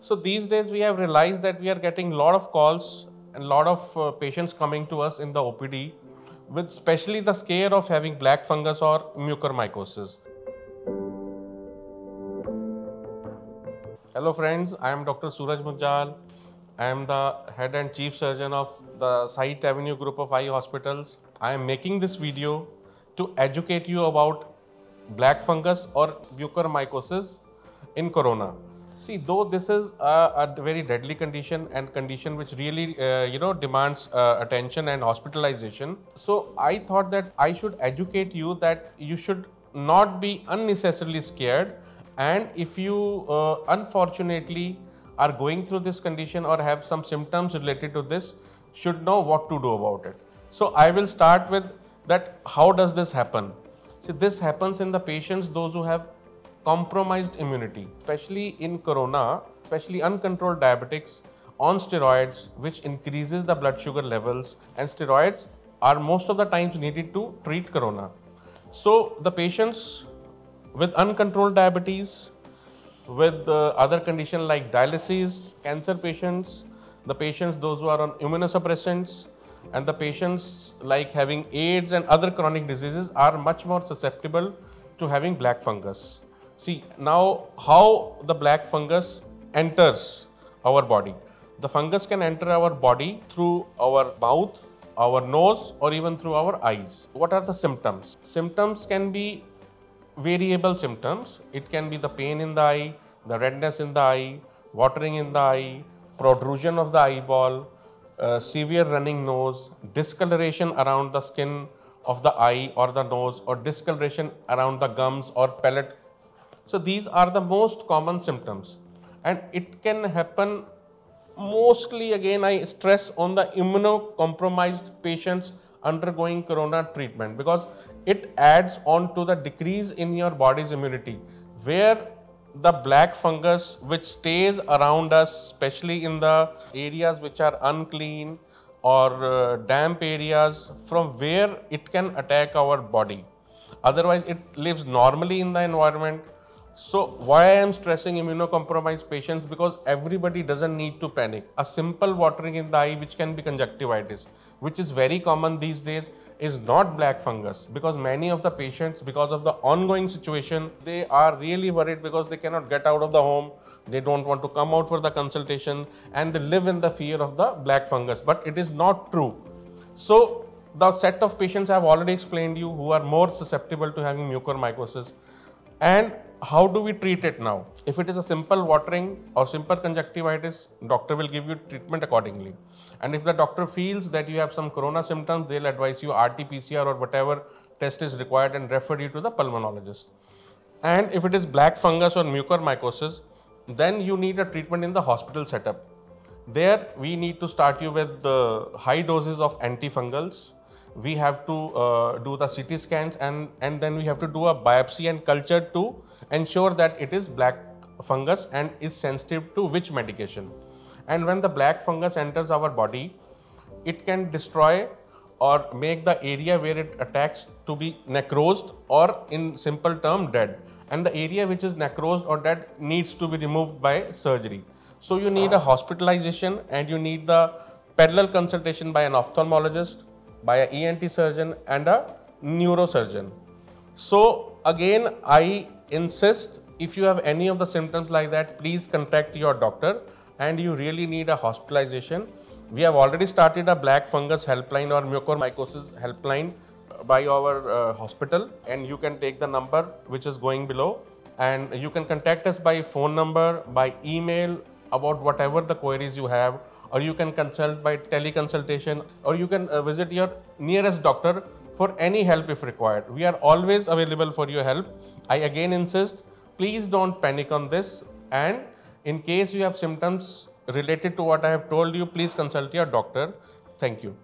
So these days we have realized that we are getting a lot of calls and a lot of uh, patients coming to us in the OPD with especially the scare of having black fungus or mucormycosis. Hello friends, I am Dr. Suraj Munjal. I am the head and chief surgeon of the Sight Avenue group of eye hospitals. I am making this video to educate you about black fungus or mucormycosis in corona. See, though this is a, a very deadly condition and condition which really, uh, you know, demands uh, attention and hospitalization. So I thought that I should educate you that you should not be unnecessarily scared. And if you uh, unfortunately are going through this condition or have some symptoms related to this, should know what to do about it. So I will start with that how does this happen? See, this happens in the patients, those who have compromised immunity, especially in corona, especially uncontrolled diabetics on steroids, which increases the blood sugar levels, and steroids are most of the times needed to treat corona. So the patients with uncontrolled diabetes, with other condition like dialysis, cancer patients, the patients those who are on immunosuppressants, and the patients like having AIDS and other chronic diseases are much more susceptible to having black fungus. See now how the black fungus enters our body. The fungus can enter our body through our mouth, our nose or even through our eyes. What are the symptoms? Symptoms can be variable symptoms. It can be the pain in the eye, the redness in the eye, watering in the eye, protrusion of the eyeball, uh, severe running nose, discoloration around the skin of the eye or the nose or discoloration around the gums or palate so these are the most common symptoms. And it can happen mostly again I stress on the immunocompromised patients undergoing corona treatment because it adds on to the decrease in your body's immunity where the black fungus which stays around us especially in the areas which are unclean or uh, damp areas from where it can attack our body. Otherwise it lives normally in the environment so why I am stressing immunocompromised patients? Because everybody doesn't need to panic. A simple watering in the eye which can be conjunctivitis which is very common these days is not black fungus. Because many of the patients because of the ongoing situation they are really worried because they cannot get out of the home. They don't want to come out for the consultation and they live in the fear of the black fungus. But it is not true. So the set of patients I have already explained you who are more susceptible to having mucormycosis. And how do we treat it now? If it is a simple watering or simple conjunctivitis, doctor will give you treatment accordingly. And if the doctor feels that you have some corona symptoms, they'll advise you RT-PCR or whatever test is required and refer you to the pulmonologist. And if it is black fungus or mucormycosis, then you need a treatment in the hospital setup. There we need to start you with the high doses of antifungals, we have to uh, do the CT scans and, and then we have to do a biopsy and culture to ensure that it is black fungus and is sensitive to which medication. And when the black fungus enters our body, it can destroy or make the area where it attacks to be necrosed or in simple term dead. And the area which is necrosed or dead needs to be removed by surgery. So you need a hospitalization and you need the parallel consultation by an ophthalmologist by an ENT surgeon and a neurosurgeon. So again, I insist if you have any of the symptoms like that, please contact your doctor and you really need a hospitalization. We have already started a black fungus helpline or mucormycosis helpline by our uh, hospital and you can take the number which is going below and you can contact us by phone number, by email about whatever the queries you have or you can consult by teleconsultation or you can uh, visit your nearest doctor for any help if required. We are always available for your help. I again insist, please don't panic on this and in case you have symptoms related to what I have told you, please consult your doctor. Thank you.